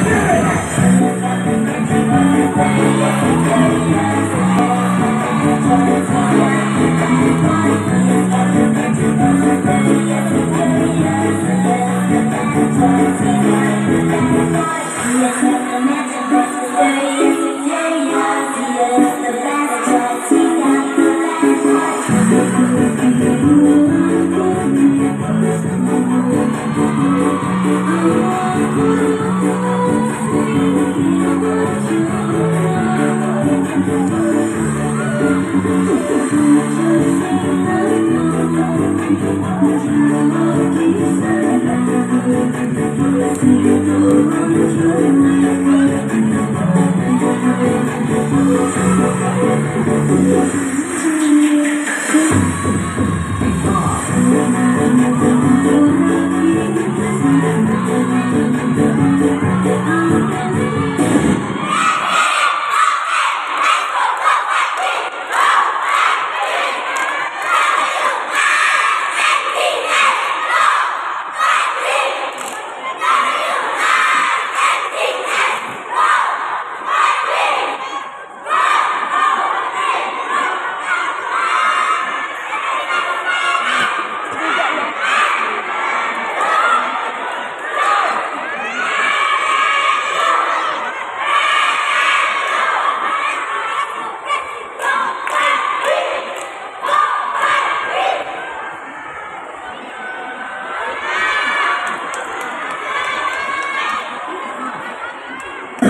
Yes. Música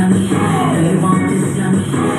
yummy. You want this yummy?